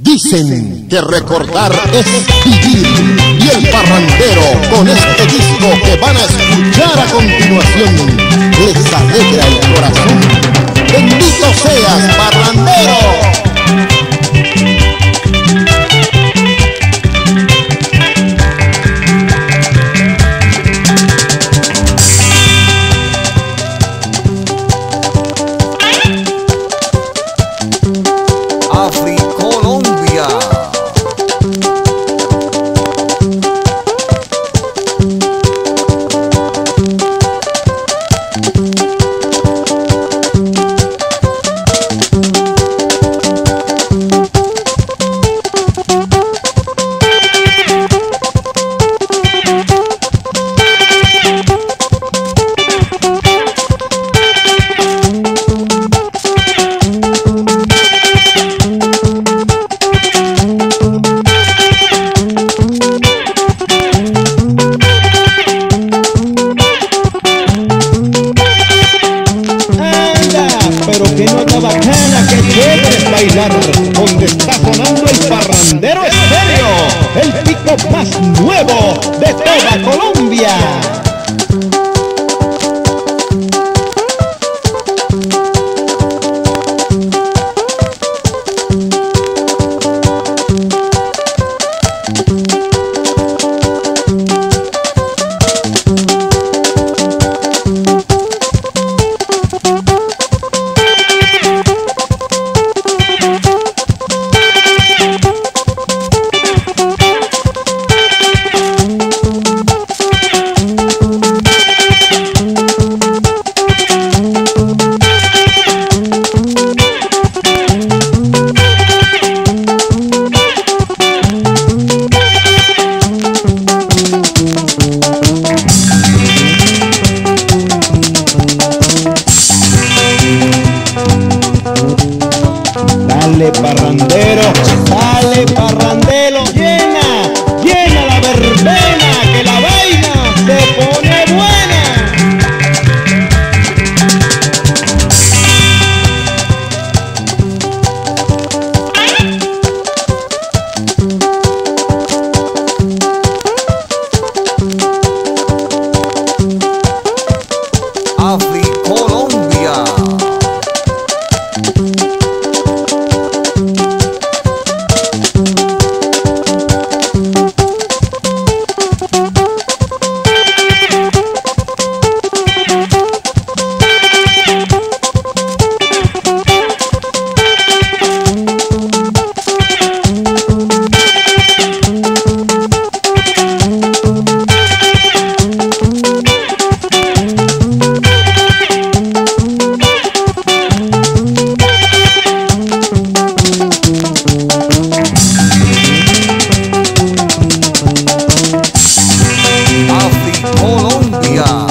Dicen que recordar es vivir y el parrandero con este disco que van a escuchar a continuación les alegra el corazón. Bailar donde está sonando el parrandero estéreo, el pico más nuevo de toda Colombia. India.